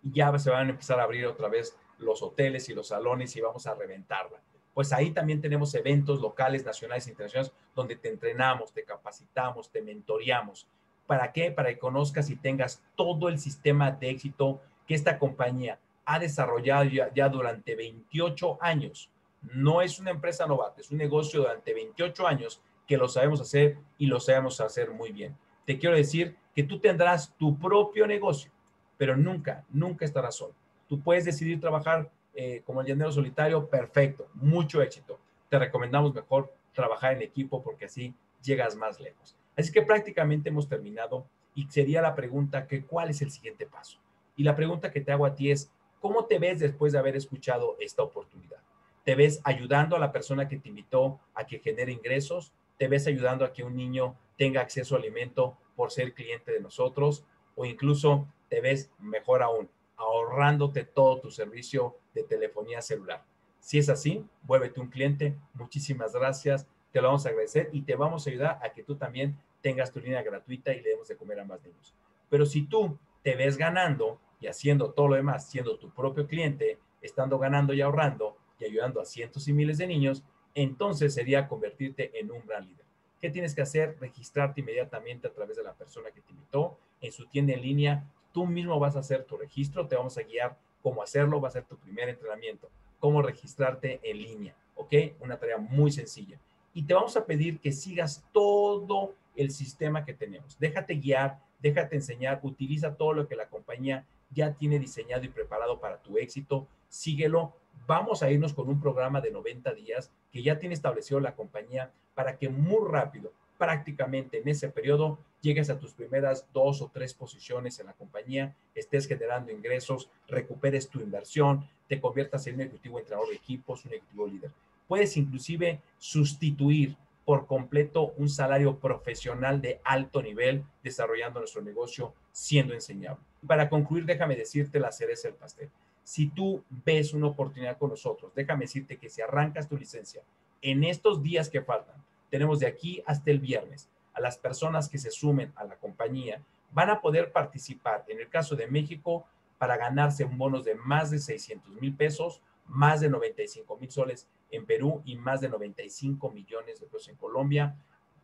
Y ya se van a empezar a abrir otra vez los hoteles y los salones y vamos a reventarla. Pues ahí también tenemos eventos locales, nacionales e internacionales donde te entrenamos, te capacitamos, te mentoreamos. ¿Para qué? Para que conozcas y tengas todo el sistema de éxito que esta compañía ha desarrollado ya, durante 28 años. No es una empresa novata, es un negocio durante 28 años que lo sabemos hacer y lo sabemos hacer muy bien. Te quiero decir que tú tendrás tu propio negocio, pero nunca, nunca estarás solo. Tú puedes decidir trabajar eh, como el llanero solitario, perfecto, mucho éxito. Te recomendamos mejor trabajar en equipo porque así llegas más lejos. Así que prácticamente hemos terminado y sería la pregunta que cuál es el siguiente paso. Y la pregunta que te hago a ti es, ¿cómo te ves después de haber escuchado esta oportunidad? ¿Te ves ayudando a la persona que te invitó a que genere ingresos? ¿Te ves ayudando a que un niño tenga acceso a alimento por ser cliente de nosotros? ¿O incluso te ves, mejor aún, ahorrándote todo tu servicio de telefonía celular? Si es así, vuélvete un cliente. Muchísimas gracias te lo vamos a agradecer y te vamos a ayudar a que tú también tengas tu línea gratuita y le demos de comer a más niños. Pero si tú te ves ganando y haciendo todo lo demás, siendo tu propio cliente, estando ganando y ahorrando y ayudando a cientos y miles de niños, entonces sería convertirte en un gran líder. ¿Qué tienes que hacer? Registrarte inmediatamente a través de la persona que te invitó en su tienda en línea. Tú mismo vas a hacer tu registro, te vamos a guiar cómo hacerlo, va a ser tu primer entrenamiento, cómo registrarte en línea, ¿ok? Una tarea muy sencilla y te vamos a pedir que sigas todo el sistema que tenemos. Déjate guiar, déjate enseñar, utiliza todo lo que la compañía ya tiene diseñado y preparado para tu éxito, síguelo. Vamos a irnos con un programa de 90 días que ya tiene establecido la compañía para que muy rápido, prácticamente en ese periodo, llegues a tus primeras dos o tres posiciones en la compañía, estés generando ingresos, recuperes tu inversión, te conviertas en un ejecutivo entrenador de equipos, un ejecutivo líder. Puedes inclusive sustituir por completo un salario profesional de alto nivel desarrollando nuestro negocio siendo enseñable. Para concluir, déjame decirte la cereza del pastel. Si tú ves una oportunidad con nosotros, déjame decirte que si arrancas tu licencia en estos días que faltan, tenemos de aquí hasta el viernes, a las personas que se sumen a la compañía, van a poder participar, en el caso de México, para ganarse un bono de más de 600 mil pesos, más de 95 mil soles en Perú y más de 95 millones de pesos en Colombia.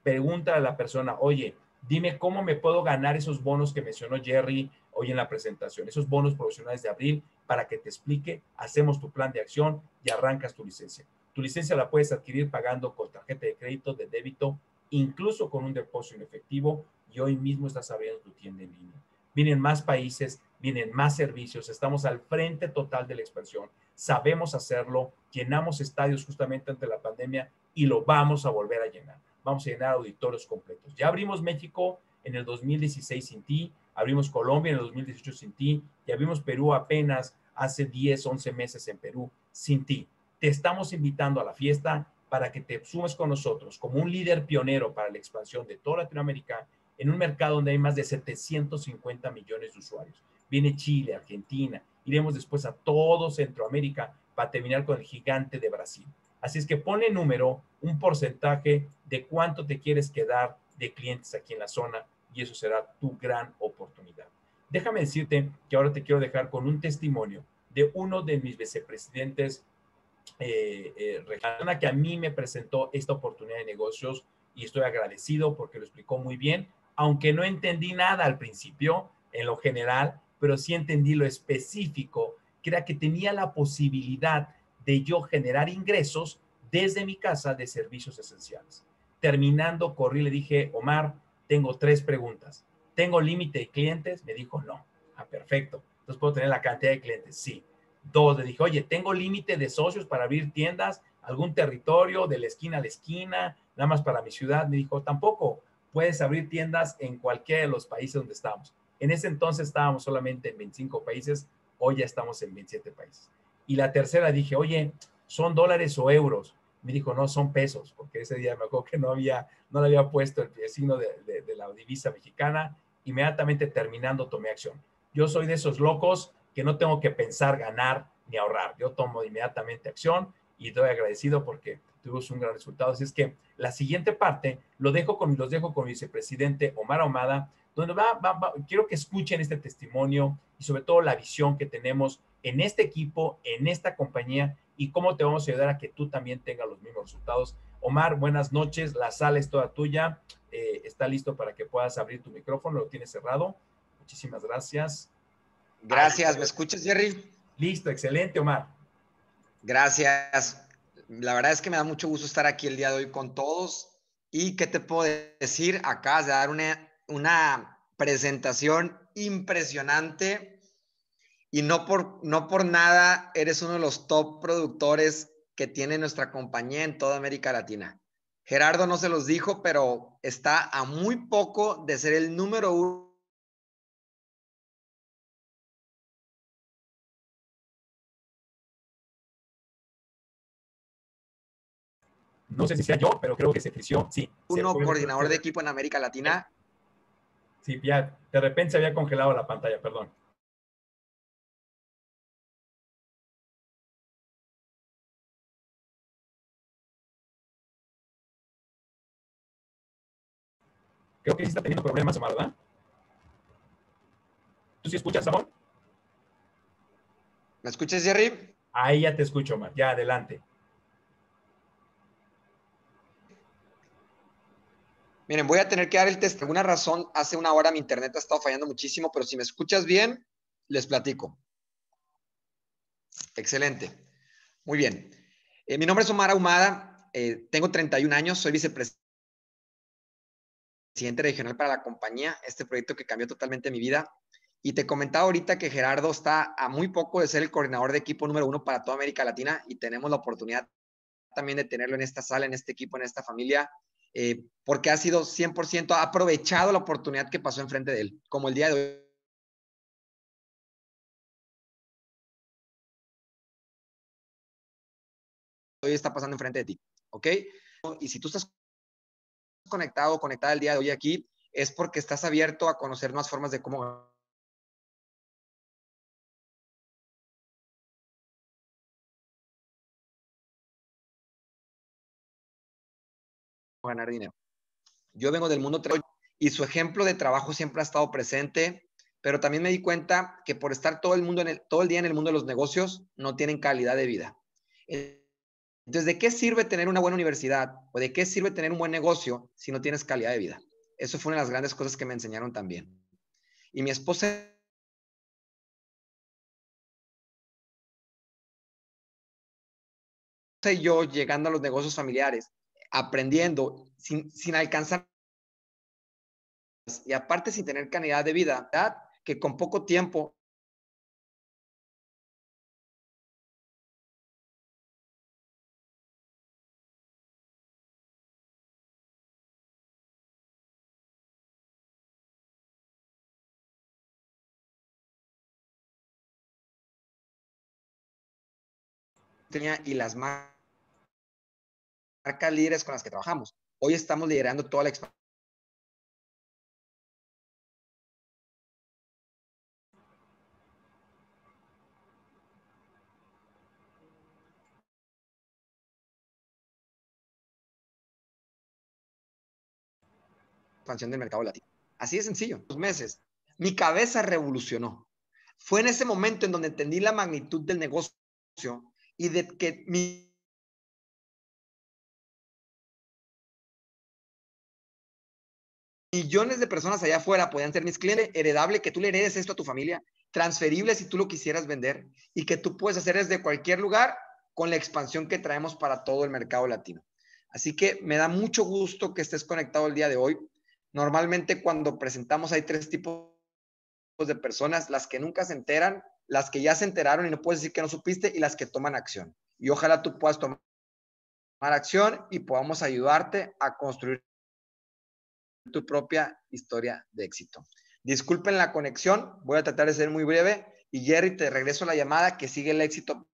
Pregunta a la persona, oye, dime cómo me puedo ganar esos bonos que mencionó Jerry hoy en la presentación, esos bonos profesionales de abril, para que te explique, hacemos tu plan de acción y arrancas tu licencia. Tu licencia la puedes adquirir pagando con tarjeta de crédito, de débito, incluso con un depósito en efectivo y hoy mismo estás abriendo tu tienda en línea. Vienen más países, vienen más servicios, estamos al frente total de la expansión, sabemos hacerlo, llenamos estadios justamente ante la pandemia y lo vamos a volver a llenar. Vamos a llenar auditorios completos. Ya abrimos México en el 2016 sin ti, abrimos Colombia en el 2018 sin ti y abrimos Perú apenas hace 10, 11 meses en Perú sin ti. Te estamos invitando a la fiesta para que te sumes con nosotros como un líder pionero para la expansión de toda Latinoamérica en un mercado donde hay más de 750 millones de usuarios. Viene Chile, Argentina, iremos después a todo Centroamérica para terminar con el gigante de Brasil. Así es que ponle número, un porcentaje de cuánto te quieres quedar de clientes aquí en la zona y eso será tu gran oportunidad. Déjame decirte que ahora te quiero dejar con un testimonio de uno de mis vicepresidentes, eh, eh, que a mí me presentó esta oportunidad de negocios y estoy agradecido porque lo explicó muy bien, aunque no entendí nada al principio, en lo general, pero sí entendí lo específico, que era que tenía la posibilidad de yo generar ingresos desde mi casa de servicios esenciales. Terminando, corrí le dije, Omar, tengo tres preguntas. ¿Tengo límite de clientes? Me dijo, no. Ah, perfecto. Entonces, ¿puedo tener la cantidad de clientes? Sí. Dos, le dije, oye, ¿tengo límite de socios para abrir tiendas? ¿Algún territorio de la esquina a la esquina? Nada más para mi ciudad. Me dijo, tampoco. Puedes abrir tiendas en cualquiera de los países donde estamos. En ese entonces estábamos solamente en 25 países. Hoy ya estamos en 27 países. Y la tercera dije, oye, ¿son dólares o euros? Me dijo, no, son pesos, porque ese día me acuerdo que no había, no le había puesto el signo de, la divisa mexicana. Inmediatamente terminando tomé acción. Yo soy de esos locos que no tengo que pensar ganar ni ahorrar. Yo tomo inmediatamente acción y estoy agradecido porque tuvimos un gran resultado. Así es que la siguiente parte lo dejo con, los dejo con mi vicepresidente Omar Ahumada, donde va, quiero que escuchen este testimonio y sobre todo la visión que tenemos en este equipo, en esta compañía y cómo te vamos a ayudar a que tú también tengas los mismos resultados. Omar, buenas noches, la sala es toda tuya, eh, está listo para que puedas abrir tu micrófono, lo tienes cerrado. Muchísimas gracias. Gracias, ¿me escuchas, Jerry? Listo, excelente, Omar. Gracias. La verdad es que me da mucho gusto estar aquí el día de hoy con todos. ¿Y qué te puedo decir? Acabas de dar una, una presentación impresionante y no por, no por nada eres uno de los top productores que tiene nuestra compañía en toda América Latina. Gerardo no se los dijo, pero está a muy poco de ser el número uno No sé si sea yo, pero creo que se frició. Sí. Uno coordinador de equipo en América Latina. Sí, ya de repente se había congelado la pantalla, perdón. Creo que sí está teniendo problemas, Omar, ¿verdad? ¿Tú sí escuchas, Amor? ¿Me escuchas, Jerry? Ahí ya te escucho, Omar. Ya, adelante. Miren, voy a tener que dar el test. Por alguna razón, hace una hora mi internet ha estado fallando muchísimo, pero si me escuchas bien, les platico. Excelente. Muy bien. Eh, mi nombre es Omar Ahumada. Eh, tengo 31 años. Soy vicepresidente regional para la compañía. Este proyecto que cambió totalmente mi vida. Y te comentaba ahorita que Gerardo está a muy poco de ser el coordinador de equipo número uno para toda América Latina y tenemos la oportunidad también de tenerlo en esta sala, en este equipo, en esta familia eh, porque ha sido 100% ha aprovechado la oportunidad que pasó enfrente de él, como el día de hoy. Hoy está pasando enfrente de ti, ¿ok? Y si tú estás conectado o conectada el día de hoy aquí, es porque estás abierto a conocer más formas de cómo ganar dinero. Yo vengo del mundo y su ejemplo de trabajo siempre ha estado presente, pero también me di cuenta que por estar todo el, mundo en el, todo el día en el mundo de los negocios, no tienen calidad de vida. Entonces, ¿de qué sirve tener una buena universidad o de qué sirve tener un buen negocio si no tienes calidad de vida? Eso fue una de las grandes cosas que me enseñaron también. Y mi esposa yo llegando a los negocios familiares, aprendiendo sin, sin alcanzar y aparte sin tener calidad de vida, que con poco tiempo y las marcas líderes con las que trabajamos. Hoy estamos liderando toda la expansión expansión del mercado latino. Así de sencillo, dos meses. Mi cabeza revolucionó. Fue en ese momento en donde entendí la magnitud del negocio y de que millones de personas allá afuera podían ser mis clientes, heredable, que tú le heredes esto a tu familia, transferible si tú lo quisieras vender y que tú puedes hacer desde cualquier lugar con la expansión que traemos para todo el mercado latino. Así que me da mucho gusto que estés conectado el día de hoy. Normalmente cuando presentamos hay tres tipos de personas, las que nunca se enteran, las que ya se enteraron y no puedes decir que no supiste y las que toman acción. Y ojalá tú puedas tomar acción y podamos ayudarte a construir tu propia historia de éxito. Disculpen la conexión, voy a tratar de ser muy breve y Jerry, te regreso la llamada que sigue el éxito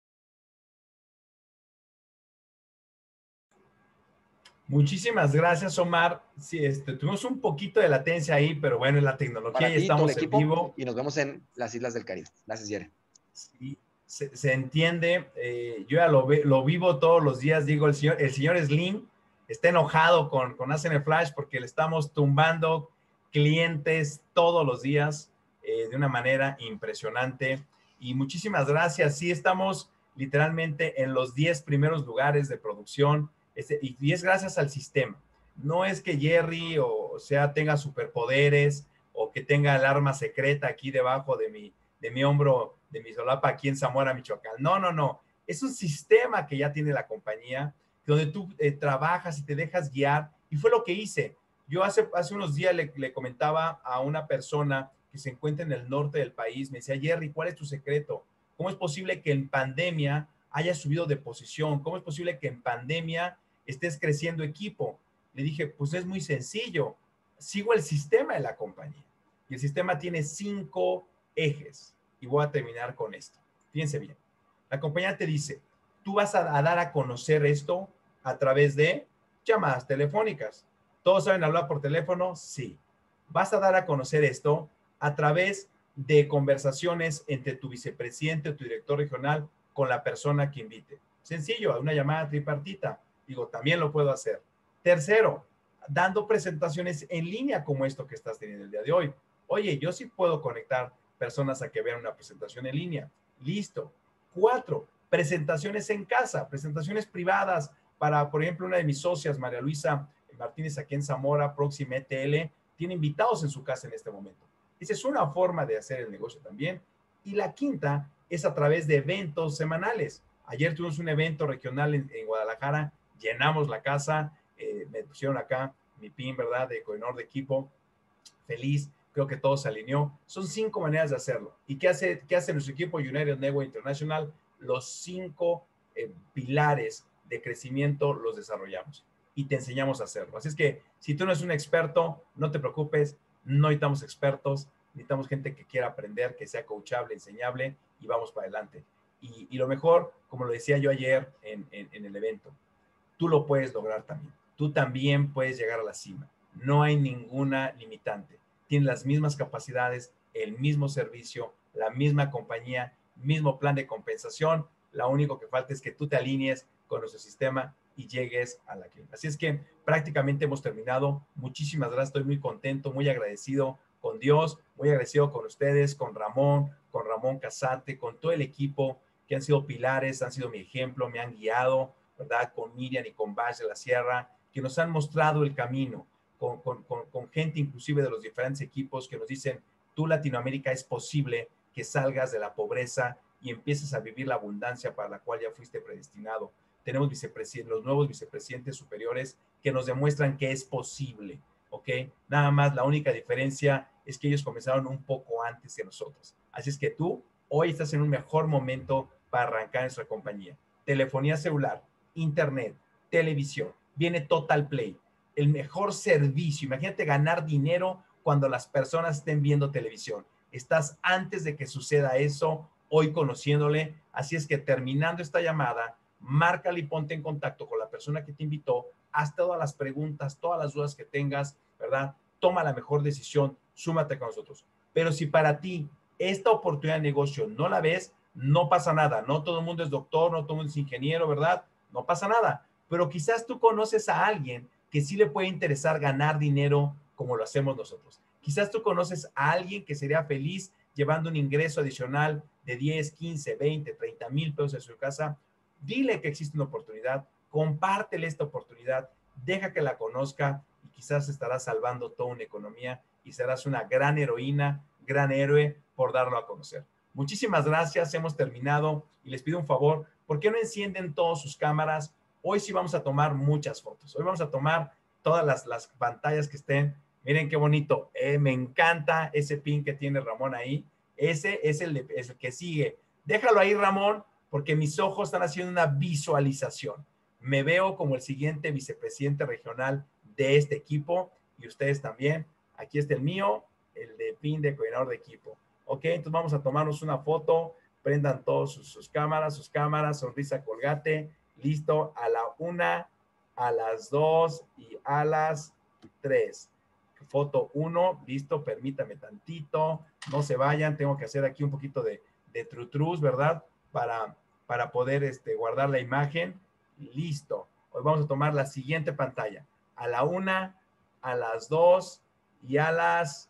Muchísimas gracias, Omar. Sí, este, tuvimos un poquito de latencia ahí, pero bueno, en la tecnología ya estamos en vivo. Y nos vemos en las Islas del Caribe. Gracias, Jerry. Sí, se, entiende. Eh, yo ya lo, lo, vivo todos los días. Digo, el señor, el señor Slim está enojado con, con ACN Flash porque le estamos tumbando clientes todos los días eh, de una manera impresionante. Y muchísimas gracias. Sí, estamos literalmente en los 10 primeros lugares de producción este, y, es gracias al sistema. No es que Jerry o, sea tenga superpoderes o que tenga el arma secreta aquí debajo de mi, de mi hombro, de mi solapa aquí en Zamora, Michoacán. No, no, no. Es un sistema que ya tiene la compañía, donde tú eh, trabajas y te dejas guiar. Y fue lo que hice. Yo hace, hace unos días le, le, comentaba a una persona que se encuentra en el norte del país, me decía, Jerry, ¿cuál es tu secreto? ¿Cómo es posible que en pandemia haya subido de posición? ¿Cómo es posible que en pandemia estés creciendo equipo. Le dije, pues es muy sencillo, sigo el sistema de la compañía. Y el sistema tiene cinco ejes. Y voy a terminar con esto. Fíjense bien. La compañía te dice, tú vas a, dar a conocer esto a través de llamadas telefónicas. ¿Todos saben hablar por teléfono? Sí. Vas a dar a conocer esto a través de conversaciones entre tu vicepresidente o tu director regional con la persona que invite. Sencillo, una llamada tripartita. Digo, también lo puedo hacer. Tercero, dando presentaciones en línea como esto que estás teniendo el día de hoy. Oye, yo sí puedo conectar personas a que vean una presentación en línea. Listo. Cuatro, presentaciones en casa, presentaciones privadas para, por ejemplo, una de mis socias, María Luisa Martínez, aquí en Zamora, Próxima ETL, tiene invitados en su casa en este momento. Esa es una forma de hacer el negocio también. Y la quinta es a través de eventos semanales. Ayer tuvimos un evento regional en, en Guadalajara llenamos la casa, eh, me pusieron acá mi pin, ¿verdad? De coordinador de equipo, feliz, creo que todo se alineó. Son cinco maneras de hacerlo. ¿Y qué hace, qué hace nuestro equipo United Network International? Los cinco eh, pilares de crecimiento los desarrollamos y te enseñamos a hacerlo. Así es que si tú no eres un experto, no te preocupes, no necesitamos expertos, necesitamos gente que quiera aprender, que sea coachable, enseñable y vamos para adelante. Y, lo mejor, como lo decía yo ayer en el evento, tú lo puedes lograr también. Tú también puedes llegar a la cima. No hay ninguna limitante. Tienes las mismas capacidades, el mismo servicio, la misma compañía, mismo plan de compensación. Lo único que falta es que tú te alinees con nuestro sistema y llegues a la clínica. Así es que prácticamente hemos terminado. Muchísimas gracias. Estoy muy contento, muy agradecido con Dios, muy agradecido con ustedes, con Ramón, con Ramón Casate, con todo el equipo que han sido pilares, han sido mi ejemplo, me han guiado, ¿verdad? Con Miriam y con Bash de la Sierra, que nos han mostrado el camino, con, con, con, gente inclusive de los diferentes equipos que nos dicen, tú Latinoamérica es posible que salgas de la pobreza y empieces a vivir la abundancia para la cual ya fuiste predestinado. tenemos los nuevos vicepresidentes superiores que nos demuestran que es posible, ¿ok? Nada más, la única diferencia es que ellos comenzaron un poco antes que nosotros. Así es que tú hoy estás en un mejor momento para arrancar nuestra compañía. Telefonía celular, internet, televisión, viene Total Play, el mejor servicio. Imagínate ganar dinero cuando las personas estén viendo televisión. Estás antes de que suceda eso, hoy conociéndole. Así es que terminando esta llamada, márcale y ponte en contacto con la persona que te invitó, haz todas las preguntas, todas las dudas que tengas, ¿verdad? Toma la mejor decisión, súmate con nosotros. Pero si para ti esta oportunidad de negocio no la ves, no pasa nada. No todo el mundo es doctor, no todo el mundo es ingeniero, ¿verdad? No pasa nada. Pero quizás tú conoces a alguien que sí le puede interesar ganar dinero como lo hacemos nosotros. Quizás tú conoces a alguien que sería feliz llevando un ingreso adicional de 10, 15, 20, 30 mil pesos en su casa. Dile que existe una oportunidad, compártele esta oportunidad, deja que la conozca y quizás estarás salvando toda una economía y serás una gran heroína, gran héroe por darlo a conocer. Muchísimas gracias, hemos terminado y les pido un favor, ¿por qué no encienden todas sus cámaras? Hoy sí vamos a tomar muchas fotos, hoy vamos a tomar todas las, las pantallas que estén. Miren qué bonito, eh, me encanta ese pin que tiene Ramón ahí, ese es el, es el que sigue. Déjalo ahí, Ramón, porque mis ojos están haciendo una visualización. Me veo como el siguiente vicepresidente regional de este equipo y ustedes también. Aquí está el mío, el de pin de coordinador de equipo. Ok, entonces vamos a tomarnos una foto. Prendan todos sus, cámaras, sus cámaras, sonrisa colgate. Listo, a la una, a las dos y a las tres. Foto uno, listo, permítame tantito. No se vayan, tengo que hacer aquí un poquito de, de trutrus, ¿verdad? Para, para poder este, guardar la imagen. Listo. Hoy vamos a tomar la siguiente pantalla. A la una, a las dos y a las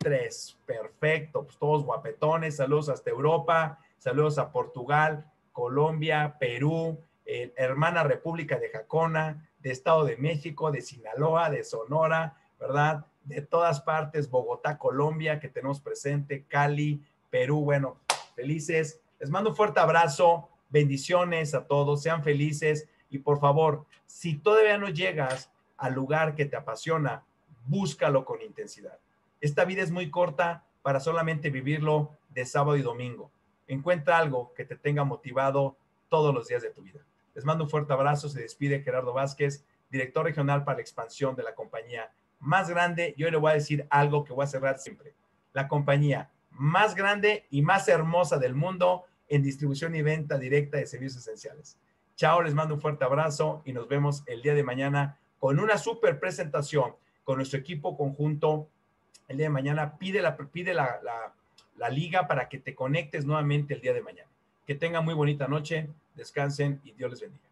tres. Perfecto, pues todos guapetones. Saludos hasta Europa, saludos a Portugal, Colombia, Perú, eh, hermana República de Jacona, de Estado de México, de Sinaloa, de Sonora, ¿verdad? De todas partes, Bogotá, Colombia, que tenemos presente, Cali, Perú, bueno, felices. Les mando un fuerte abrazo, bendiciones a todos, sean felices y por favor, si todavía no llegas al lugar que te apasiona, búscalo con intensidad. Esta vida es muy corta para solamente vivirlo de sábado y domingo. Encuentra algo que te tenga motivado todos los días de tu vida. Les mando un fuerte abrazo. Se despide Gerardo Vázquez, director regional para la expansión de la compañía más grande. Yo le voy a decir algo que voy a cerrar siempre. La compañía más grande y más hermosa del mundo en distribución y venta directa de servicios esenciales. Chao, les mando un fuerte abrazo y nos vemos el día de mañana con una super presentación con nuestro equipo conjunto el día de mañana, pide la, pide la, la liga para que te conectes nuevamente el día de mañana. Que tengan muy bonita noche, descansen y Dios les bendiga.